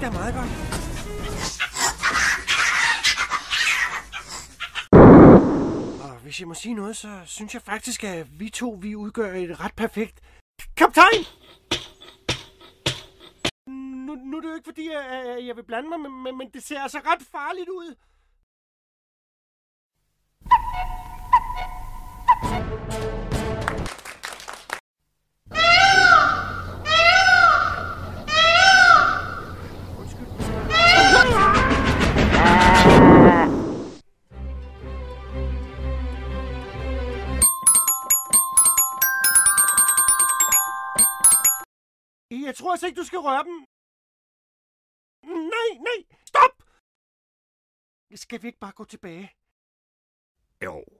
gik da meget godt. Og hvis jeg må sige noget, så synes jeg faktisk, at vi to vi udgør et ret perfekt kaptajn! Nu, nu er det jo ikke fordi, at jeg vil blande mig, men, men, men det ser altså ret farligt ud. Jeg tror altså ikke, du skal røre dem. Nej, nej, stop! Skal vi ikke bare gå tilbage? Jo.